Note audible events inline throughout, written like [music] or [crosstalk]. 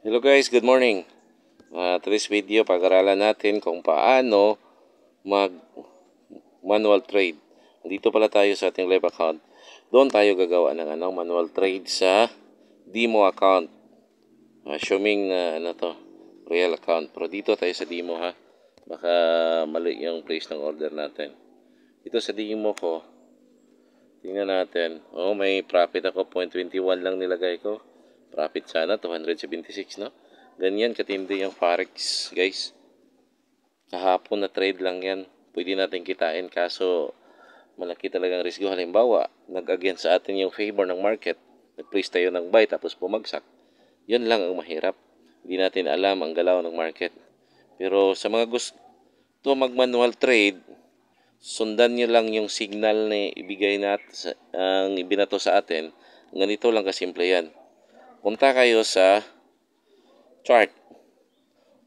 Hello guys, good morning. Uh, today's video, pag-aralan natin kung paano mag manual trade. Dito pala tayo sa ating live account. Doon tayo gagawa ng ano, manual trade sa demo account. Assuming na ano to, real account. Pero dito tayo sa demo ha. Baka mali yung place ng order natin. Dito sa demo ko, tingnan natin. Oh, may profit ako. 0.21 lang nilagay ko Profit sana, 276, no? Ganyan katindi yung Forex, guys. Kahapon na trade lang yan. Pwede natin kitain kaso malaki talagang risgo. Halimbawa, nag-against sa atin yung favor ng market. Nag-place tayo ng buy tapos bumagsak. Yun lang ang mahirap. Hindi natin alam ang galaw ng market. Pero sa mga gusto mag-manual trade, sundan nyo lang yung signal na ibigay nat ang ibinato sa atin. Ganito lang kasimple yan punta kayo sa chart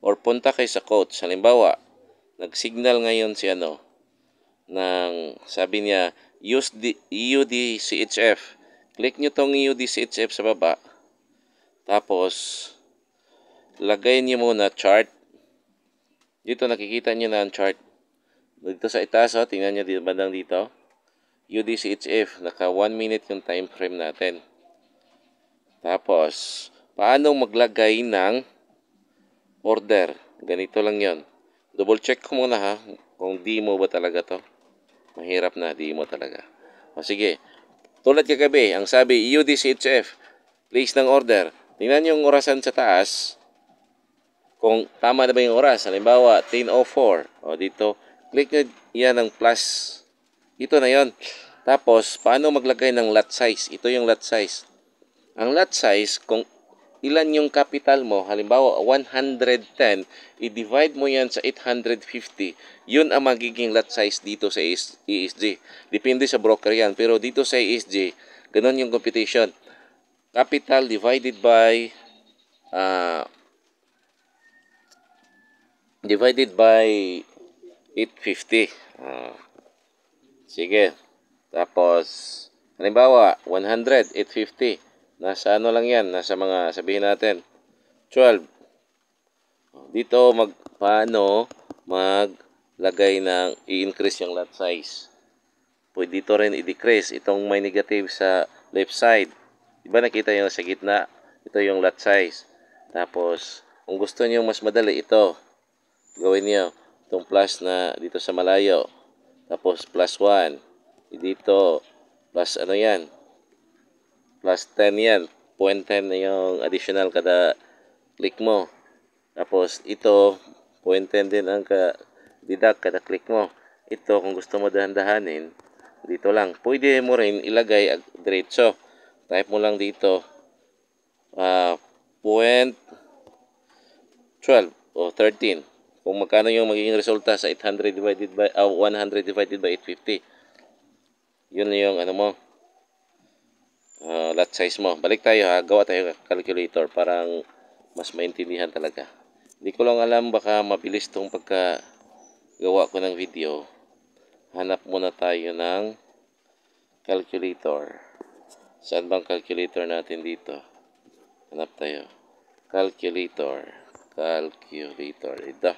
or punta kayo sa coach. Halimbawa, nag-signal ngayon si ano, ng sabi niya, use the EUDCHF. Click nyo tong EUDCHF sa baba. Tapos, lagay nyo muna chart. Dito nakikita nyo na ang chart. Dito sa itaas, oh, tingnan nyo dito, bandang dito. UDCHF, naka 1 minute yung time frame natin. Tapos, paano maglagay ng order? Ganito lang yon. Double check ko muna ha, kung di mo ba talaga to. Mahirap na, di mo talaga. O sige, tulad kagabi, ang sabi, UDCHF, place ng order. Tingnan yung orasan sa taas, kung tama na ba yung oras. Halimbawa, 10.04. O dito, click nyo yan ng plus. Ito na yon. Tapos, paano maglagay ng lot size? Ito yung lot size. Ang lot size, kung ilan yung capital mo, halimbawa 110, i-divide mo yan sa 850, yun ang magiging lot size dito sa ESG. Depende sa broker yan. Pero dito sa ESG, ganun yung computation. Capital divided by uh, divided by 850. Uh, sige. Tapos, halimbawa, 100, 850. Nasa ano lang yan, nasa mga sabihin natin 12. Dito mag paano maglagay ng i-increase yung lot size. Pwede dito rin i-decrease itong may negative sa left side. Diba nakita nyo sa gitna? Ito yung lot size. Tapos, kung gusto niyo mas madali ito, gawin niyo itong plus na dito sa malayo. Tapos plus 1. Dito, plus ano yan, plus 10 yan. 0.10 na yung additional kada click mo. Tapos ito 0.10 din ang ka deduct kada click mo. Ito kung gusto mo dahan-dahanin dito lang. Pwede mo rin ilagay diretso. Type mo lang dito uh, point 12 o 13 kung magkano yung magiging resulta sa 800 divided by uh, ah, 100 divided by 850 yun yung ano mo uh, lot size mo. Balik tayo ha, gawa tayo calculator parang mas maintindihan talaga. Hindi ko lang alam baka mabilis tong pagka gawa ko ng video. Hanap muna tayo ng calculator. Saan bang calculator natin dito? Hanap tayo. Calculator. Calculator. Ito.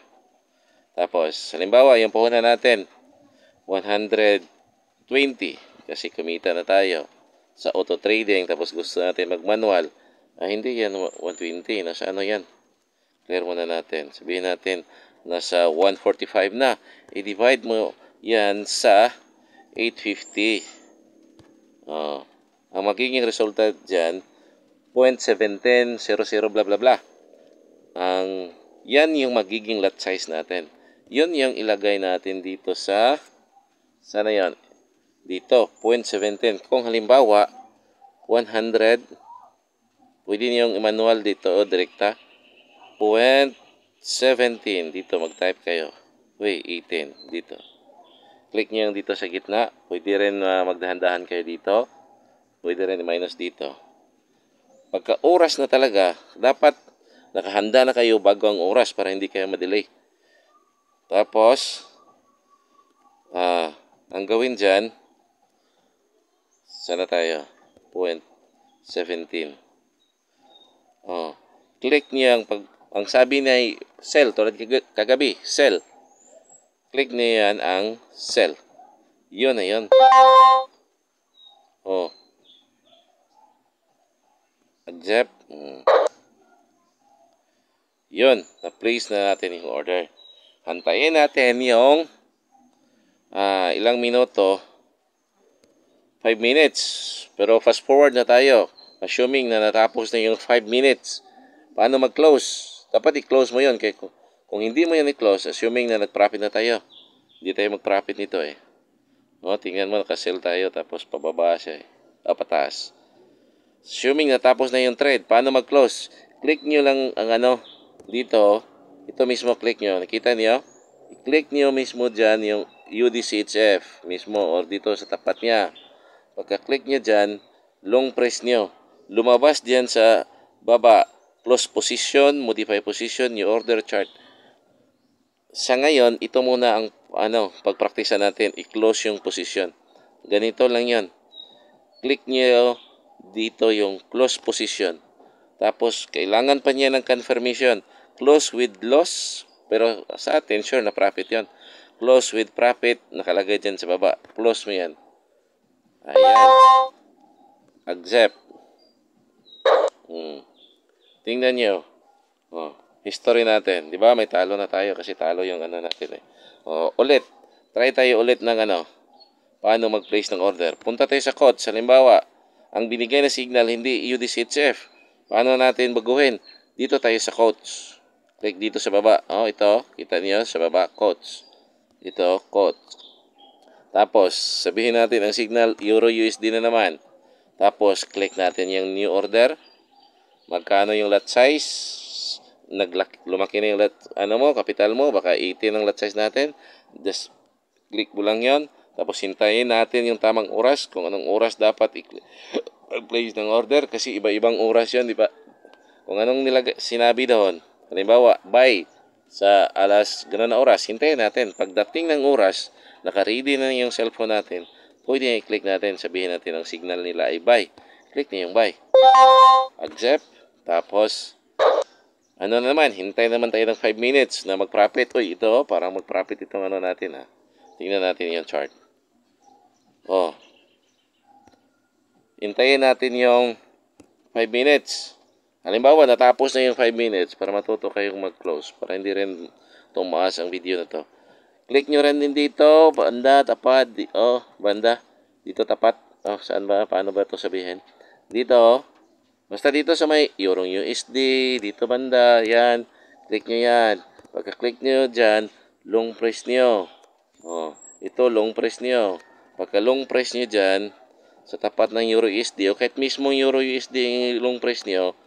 Tapos, halimbawa, yung puhunan natin, 120. Kasi kumita na tayo sa auto trading tapos gusto natin mag-manual, ah, hindi yan 120. Nasa ano yan? Clear muna natin. Sabihin natin, nasa 145 na. I-divide mo yan sa 850. Oh. Ang magiging resulta dyan, 0.710, 00, bla bla bla. Ang, yan yung magiging lot size natin. Yun yung ilagay natin dito sa, sana yan, dito, 0.17. Kung halimbawa, 100, pwede niyong manual dito o direkta, 0.17. Dito, mag-type kayo. Uy, 18. Dito. Click niyo yung dito sa gitna. Pwede rin uh, magdahan-dahan kayo dito. Pwede rin minus dito. Pagka oras na talaga, dapat nakahanda na kayo bago ang oras para hindi kayo madelay. Tapos, uh, ang gawin dyan, sana tayo? Point 17. Oh. click niyo ang pag ang sabi niya ay sell tulad kag- kagabi, sell. Click niyo yan ang sell. Yun na yun. Oh. Accept. Mm. Yun, na-place na natin yung order. Hantayin natin yung ah, ilang minuto. 5 minutes. Pero fast forward na tayo. Assuming na natapos na yung 5 minutes. Paano mag-close? Dapat i-close mo yun. Kaya kung, hindi mo yan i-close, assuming na nag-profit na tayo. Hindi tayo mag-profit nito eh. O, tingnan mo, nakasell tayo. Tapos pababa siya eh. O, pataas. Assuming natapos na yung trade, paano mag-close? Click nyo lang ang ano, dito, ito mismo click nyo. Nakita niyo? I-click nyo mismo dyan yung UDCHF mismo or dito sa tapat niya. Pagka-click nyo dyan, long press nyo. Lumabas dyan sa baba, close position, modify position, new order chart. Sa ngayon, ito muna ang ano, pagpraktisa natin, i-close yung position. Ganito lang yon. Click nyo dito yung close position. Tapos, kailangan pa niya ng confirmation. Close with loss. Pero sa atin, sure na profit yon. Close with profit. Nakalagay dyan sa baba. Close mo yan. Ayan. Accept. Hmm. Tingnan nyo. Oh, history natin. Di ba? May talo na tayo kasi talo yung ano natin eh. Oh, ulit. Try tayo ulit ng ano. Paano mag-place ng order. Punta tayo sa codes. Halimbawa, ang binigay na signal hindi UDCHF. Paano natin baguhin? Dito tayo sa codes. Click dito sa baba. Oh, ito. Kita niyo sa baba. Codes. Ito, codes. Tapos, sabihin natin ang signal Euro USD na naman. Tapos, click natin yung new order. Magkano yung lot size? Naglaki, lumaki na yung lot, ano mo, capital mo. Baka 80 ang lot size natin. Just click mo lang yon Tapos, hintayin natin yung tamang oras. Kung anong oras dapat [coughs] i-place ng order. Kasi iba-ibang oras yon di ba? Kung anong nilag sinabi doon. Halimbawa, buy sa alas ganun na oras. Hintayin natin. Pagdating ng oras, naka-ready na yung cellphone natin, pwede i-click natin, sabihin natin ang signal nila ay buy. Click niyo yung buy. Accept. Tapos, ano naman, hintay naman tayo ng 5 minutes na mag-profit. Uy, ito, parang mag-profit itong ano natin ha. Tingnan natin yung chart. Oh. Hintayin natin yung 5 minutes. Halimbawa, natapos na yung 5 minutes para matuto kayong mag-close. Para hindi rin tumaas ang video na to. Click nyo rin din dito, banda, tapat, di, oh, banda, dito tapat, oh, saan ba, paano ba ito sabihin? Dito, oh, basta dito sa may Euro USD, dito banda, yan, click nyo yan. Pagka-click nyo dyan, long press nyo. Oh, ito, long press nyo. Pagka long press nyo dyan, sa tapat ng Euro USD, o kahit mismo Euro USD long press nyo,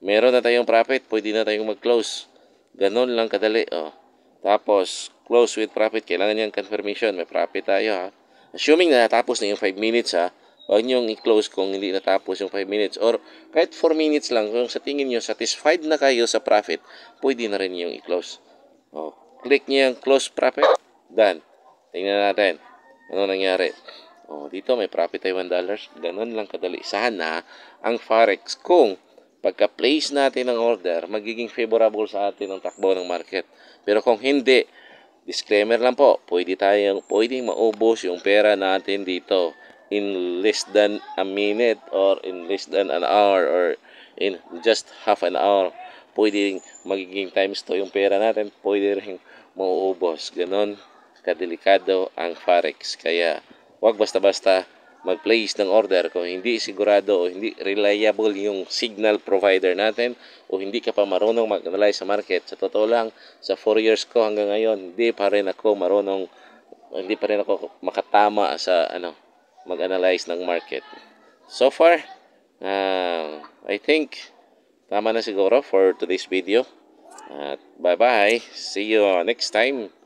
meron na tayong profit, pwede na tayong mag-close. Ganon lang kadali, oh. Tapos, close with profit. Kailangan niyang confirmation. May profit tayo ha. Assuming na natapos na yung 5 minutes ha. Huwag niyong i-close kung hindi natapos yung 5 minutes. Or kahit 4 minutes lang. Kung sa tingin niyo satisfied na kayo sa profit, pwede na rin yung i-close. Oh, click niyo yung close profit. Done. Tingnan natin. Ano nangyari? Oh, dito may profit tayo $1. Ganun lang kadali. Sana ang Forex kung pagka-place natin ng order, magiging favorable sa atin ang takbo ng market. Pero kung hindi, disclaimer lang po, pwede tayong, pwedeng maubos yung pera natin dito in less than a minute or in less than an hour or in just half an hour. Pwedeng magiging times to yung pera natin, pwede rin mauubos. Ganon kadelikado ang Forex. Kaya, wag basta-basta mag-place ng order kung hindi sigurado o hindi reliable yung signal provider natin o hindi ka pa marunong mag-analyze sa market. Sa totoo lang, sa 4 years ko hanggang ngayon, hindi pa rin ako marunong, hindi pa rin ako makatama sa ano mag-analyze ng market. So far, uh, I think tama na siguro for today's video. At bye-bye. See you next time.